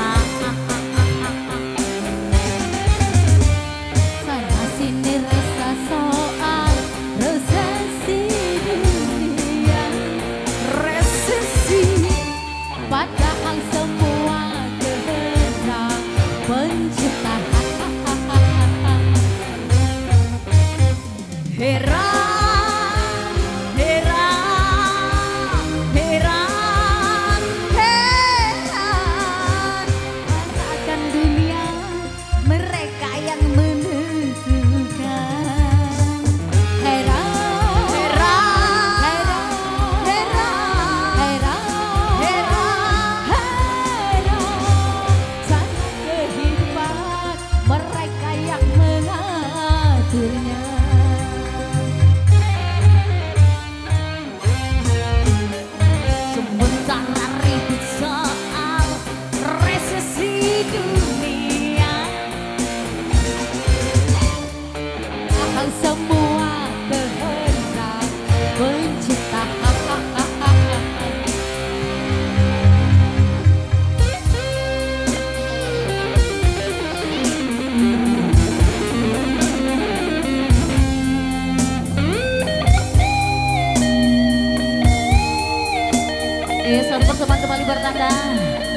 Ah. Eh, sorry teman-teman kembali bertanda.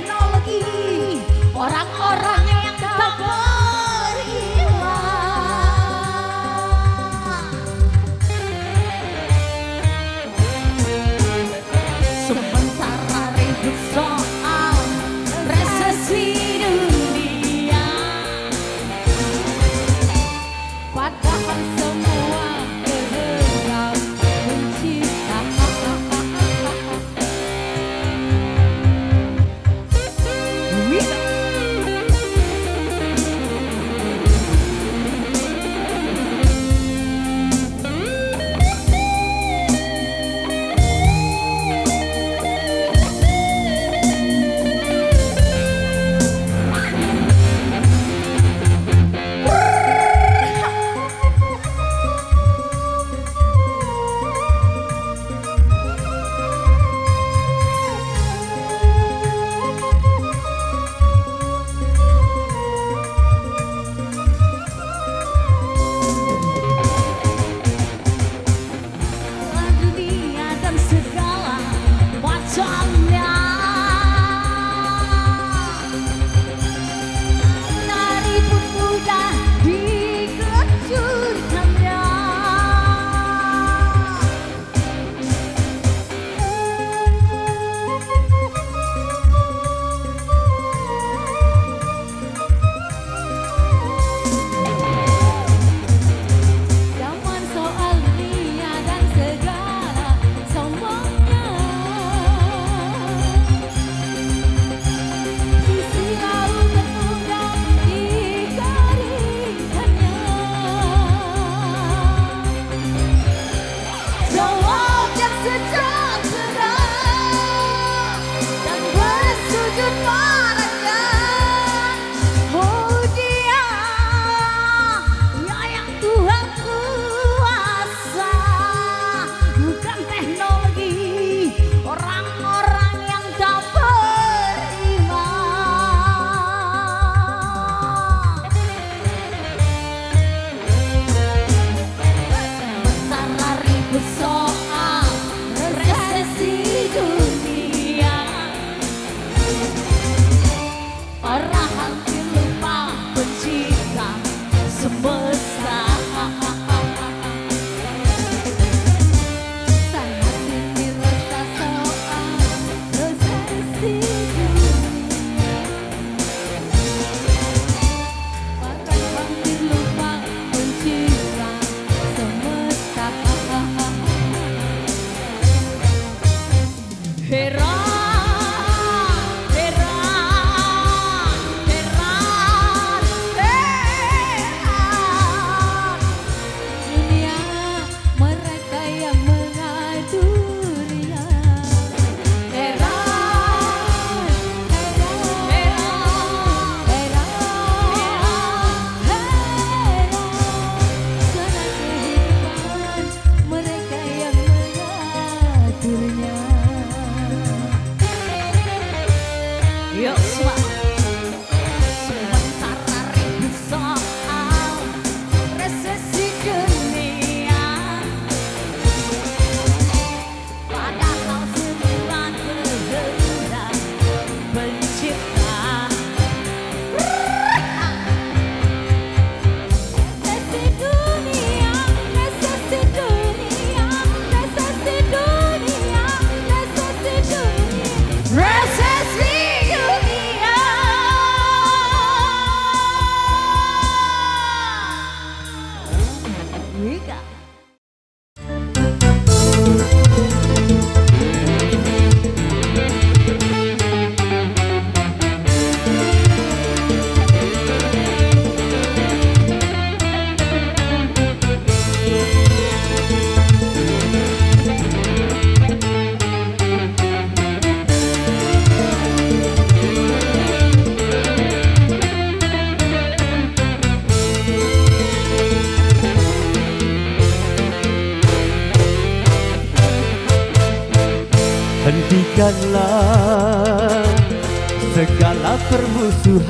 no.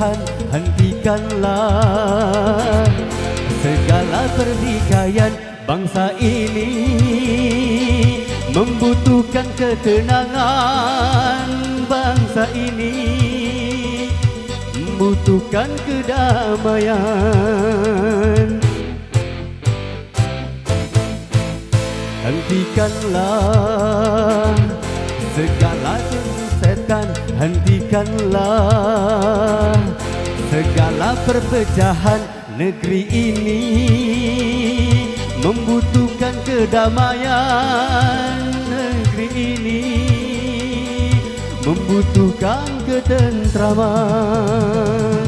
Permusuhan Hentikanlah segala pertikaian bangsa ini. Membutuhkan ketenangan bangsa ini. Membutuhkan kedamaian. Hentikanlah segala setan Hentikanlah segala perpecahan negeri ini. Membutuhkan kedamaian negeri ini. Membutuhkan ketentraman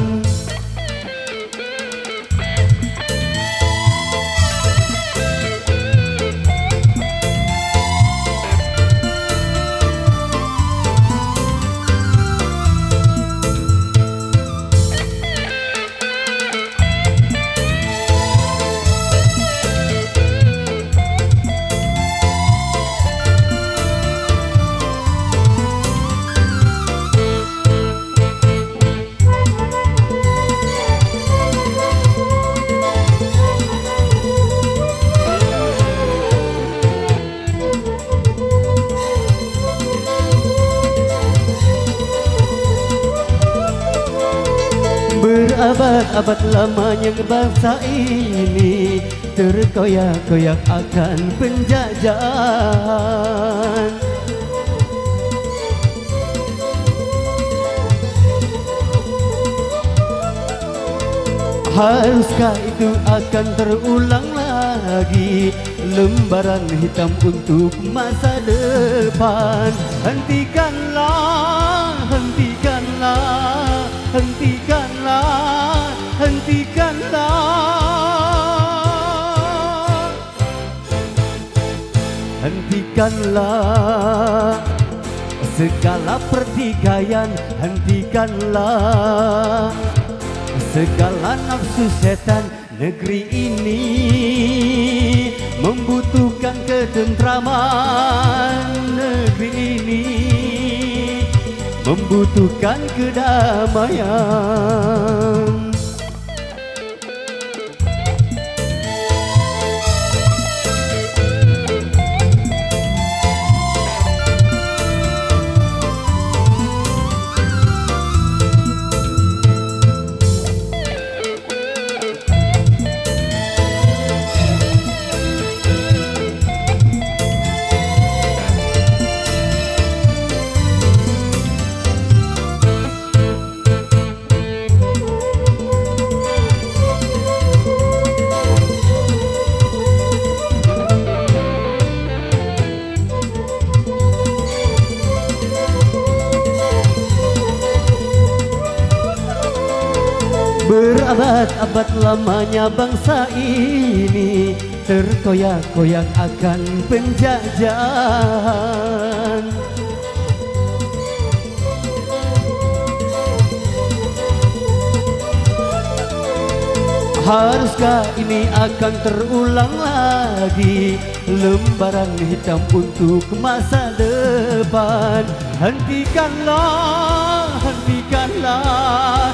Berabad-abad lamanya bangsa ini Terkoyak-koyak akan penjajahan. Haruskah itu akan terulang lagi Lembaran hitam untuk masa depan. Hentikanlah, hentikanlah, hentikanlah, hentikanlah Hentikanlah segala pertikaian. Hentikanlah segala nafsu setan. Negeri ini membutuhkan ketentraman. Negeri ini membutuhkan kedamaian Berabad-abad lamanya bangsa ini Terkoyak-koyak akan penjajahan. Haruskah ini akan terulang lagi? Lembaran hitam untuk masa depan. Hentikanlah, hentikanlah,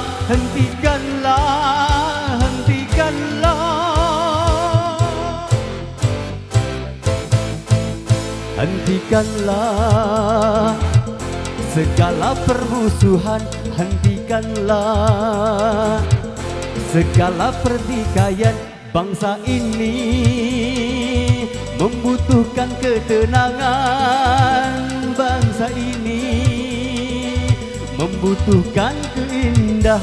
hentikanlah, segala permusuhan. Hentikanlah segala pertikaian bangsa ini membutuhkan ketenangan. Bangsa ini membutuhkan keindahan